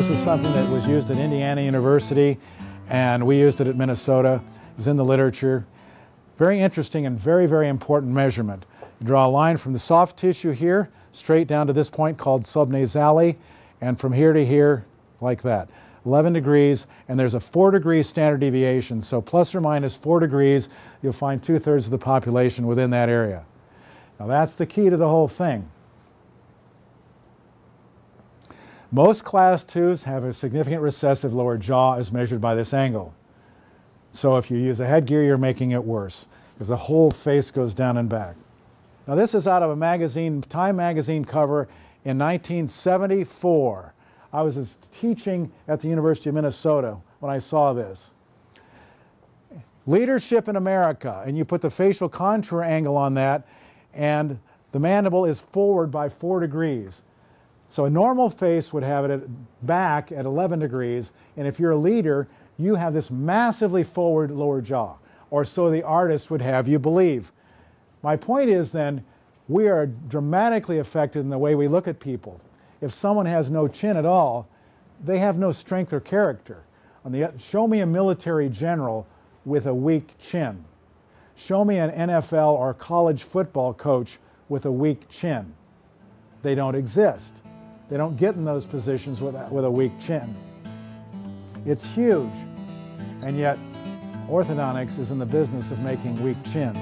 This is something that was used at Indiana University and we used it at Minnesota. It was in the literature. Very interesting and very, very important measurement. You draw a line from the soft tissue here straight down to this point called subnasale and from here to here like that. 11 degrees, and there's a 4 degree standard deviation. So, plus or minus 4 degrees, you'll find two thirds of the population within that area. Now, that's the key to the whole thing. Most class 2s have a significant recessive lower jaw as measured by this angle. So, if you use a headgear, you're making it worse because the whole face goes down and back. Now, this is out of a magazine, Time magazine cover in 1974. I was teaching at the University of Minnesota when I saw this. Leadership in America, and you put the facial contour angle on that, and the mandible is forward by four degrees. So a normal face would have it at back at 11 degrees, and if you're a leader, you have this massively forward lower jaw, or so the artist would have you believe. My point is then, we are dramatically affected in the way we look at people if someone has no chin at all, they have no strength or character. On the, show me a military general with a weak chin. Show me an NFL or college football coach with a weak chin. They don't exist. They don't get in those positions with a, with a weak chin. It's huge. And yet, orthodontics is in the business of making weak chins.